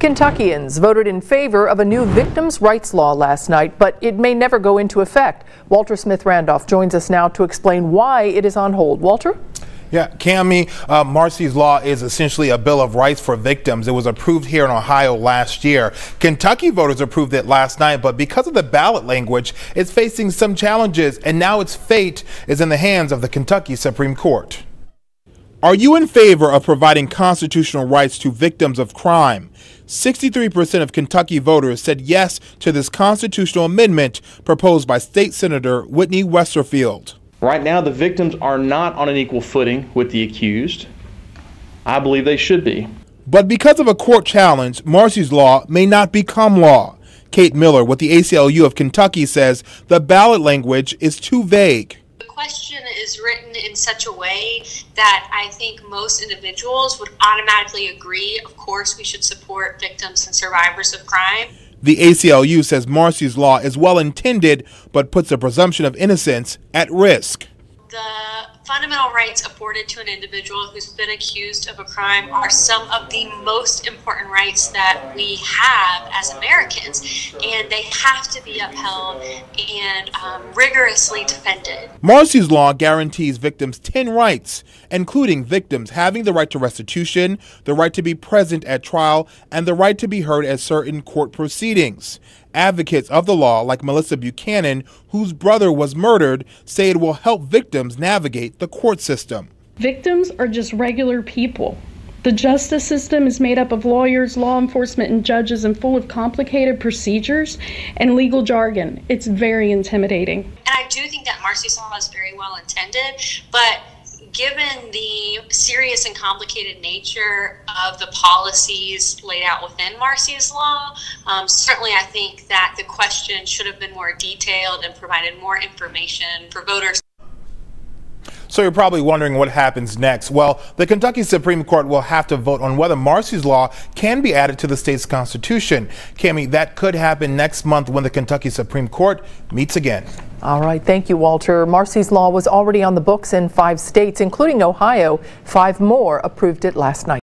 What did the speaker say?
Kentuckians voted in favor of a new victims' rights law last night, but it may never go into effect. Walter Smith Randolph joins us now to explain why it is on hold. Walter? Yeah, Cami, uh, Marsy's Law is essentially a Bill of Rights for victims. It was approved here in Ohio last year. Kentucky voters approved it last night, but because of the ballot language, it's facing some challenges, and now its fate is in the hands of the Kentucky Supreme Court. Are you in favor of providing constitutional rights to victims of crime? 63% of Kentucky voters said yes to this constitutional amendment proposed by State Senator Whitney Westerfield. Right now, the victims are not on an equal footing with the accused. I believe they should be. But because of a court challenge, Marsy's law may not become law. Kate Miller with the ACLU of Kentucky says the ballot language is too vague question is written in such a way that I think most individuals would automatically agree, of course, we should support victims and survivors of crime. The ACLU says Marsy's law is well intended, but puts the presumption of innocence at risk. The fundamental rights afforded to an individual who's been accused of a crime are some of the most important rights that we have as Americans, and they have to be upheld and um, rigorously defended. Marsy's law guarantees victims 10 rights, including victims having the right to restitution, the right to be present at trial, and the right to be heard at certain court proceedings. Advocates of the law, like Melissa Buchanan, whose brother was murdered, say it will help victims navigate the court system. Victims are just regular people. The justice system is made up of lawyers, law enforcement, and judges and full of complicated procedures and legal jargon. It's very intimidating. And I do think that Marsy's law is very well intended, but given the serious and complicated nature of the policies laid out within Marsy's law, um, certainly I think that the question should have been more detailed and provided more information for voters. So you're probably wondering what happens next. Well, the Kentucky Supreme Court will have to vote on whether Marsy's law can be added to the state's constitution. Cami, that could happen next month when the Kentucky Supreme Court meets again. All right, thank you, Walter. Marsy's law was already on the books in five states, including Ohio. Five more approved it last night.